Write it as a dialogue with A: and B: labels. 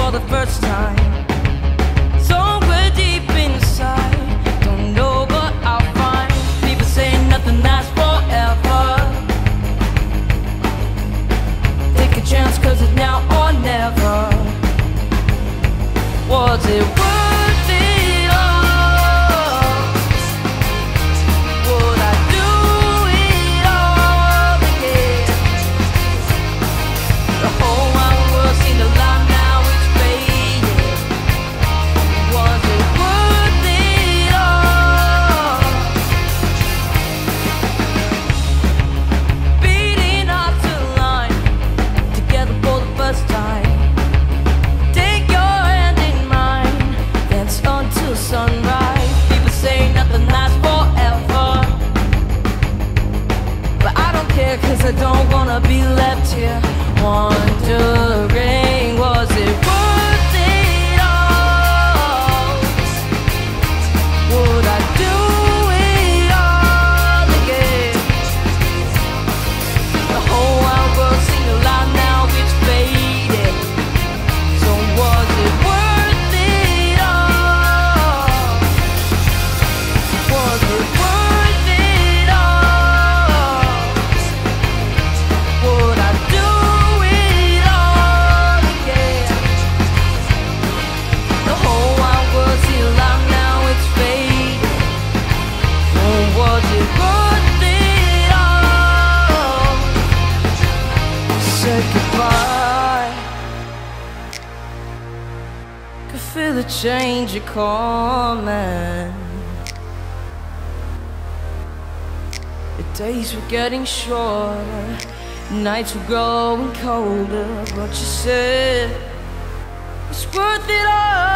A: for the first time. Somewhere deep inside, don't know but I'll find. People say nothing lasts forever. Take a chance, cause it's now or never. Was it? be left here wandering. feel the change you're coming. The days were getting shorter, nights were growing colder, but you said it's worth it all.